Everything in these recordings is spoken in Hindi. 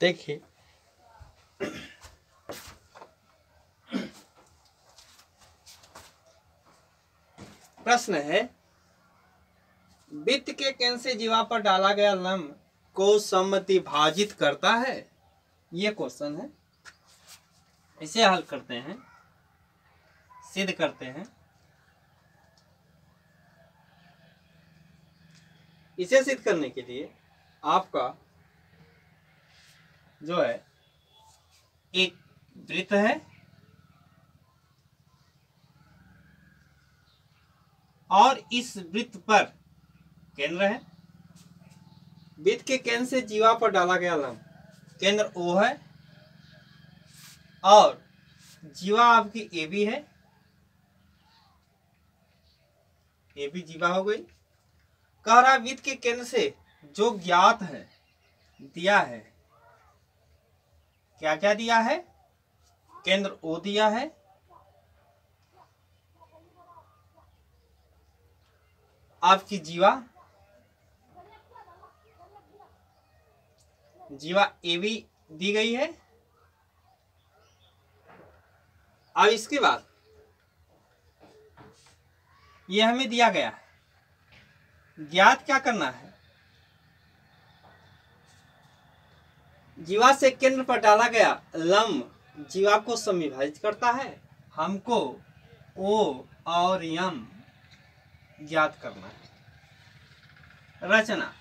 देखिए। प्रश्न है, वित्त के केंद्र से जीवा पर डाला गया लंब को सम्मति भाजित करता है? ये क्वेश्चन है। इसे हल करते हैं, सिद्ध करते हैं। इसे सिद्ध करने के लिए आपका जो है, एक वृत्त है। और इस वृत्त पर केंद्र है। वृत्त के केंद्र से जीवा पर डाला गया लंब केंद्र ओ है। और जीवा आपकी ए बी है। ए बी जीवा हो गई। कह रहा वृत्त के केंद्र से जो ज्ञात है, दिया है क्या क्या दिया है? केंद्र ओ दिया है। आपकी जीवा। जीवा ए बी दी गई है। अब इसके बाद ये हमें दिया गया ज्ञात क्या करना है? जीवा से केंद्र पर डाला गया लम जीवा को समिभाजित करता है। हमको ओ और यम ज्ञात करना है। रचना।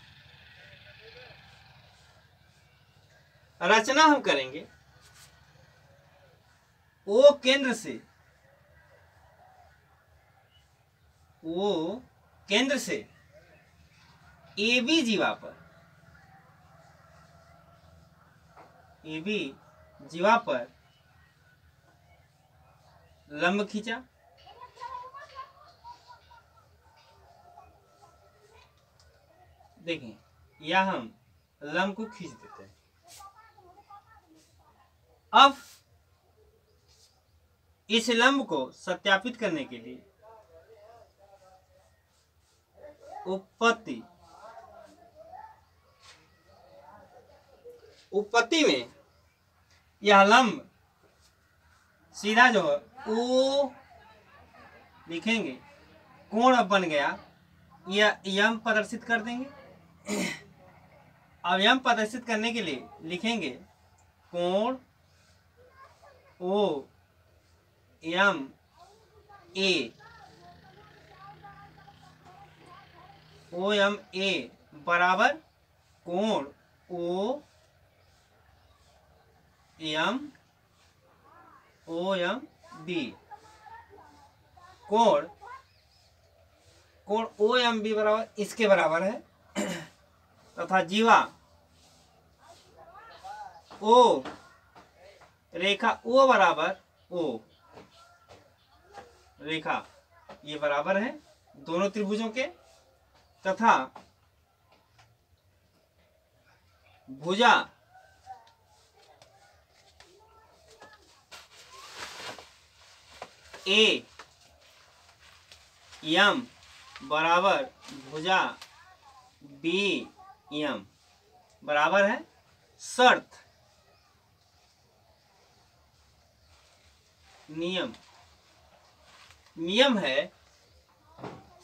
रचना हम करेंगे। ओ केंद्र से। ओ केंद्र से। ए बी जीवा पर। ए बी जीवा पर लंब खींचा। देखें, या हम लंब को खींच देते हैं। अब इस लंब को सत्यापित करने के लिए उत्पत्ति उत्पत्ति में यह लंब। सीधा जो है ओ लिखेंगे। कोण अब बन गया। यह यम प्रदर्शित कर देंगे। अब यम प्रदर्शित करने के लिए लिखेंगे कोण O M A. O M A बराबर कोण O M O M B कोण? कोण ओ एम बी बराबर, इसके बराबर है। तथा जीवा। ओ रेखा ओ बराबर ओ रेखा, ये बराबर है दोनों त्रिभुजों के। तथा भुजा। ए। यम बराबर भुजा बी यम। बराबर है शर्त। नियम। नियम है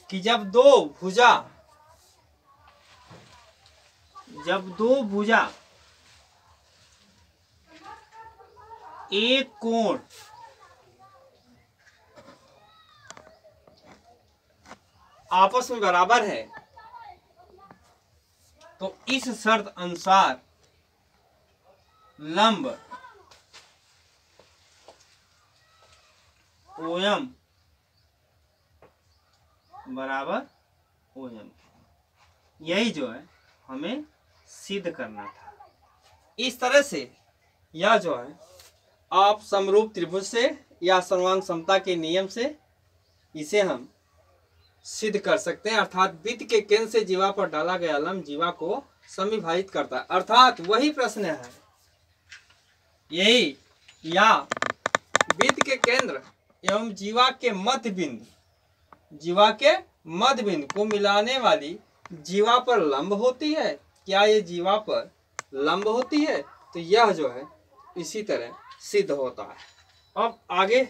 कि जब दो भुजा, जब दो भुजा, एक कोण आपस में बराबर है। तो इस शर्त अनुसार लंब ओएम बराबर ओएम यही जो है, हमें सिद्ध करना था। इस तरह से यह जो है, आप समरूप त्रिभुज से या सर्वांग समता के नियम से इसे हम सिद्ध कर सकते हैं, अर्थात वित्त के केंद्र से जीवा पर डाला गया लंब जीवा को समिभाजित करता है। अर्थात वही प्रश्न है। यही, या वित्त के केंद्र एवं जीवा के मध्य बिंदु जीवा के मध्य बिंदु को मिलाने वाली जीवा पर लंब होती है। क्या ये जीवा पर लंब होती है? तो यह जो है, इसी तरह सिद्ध होता है। अब आगे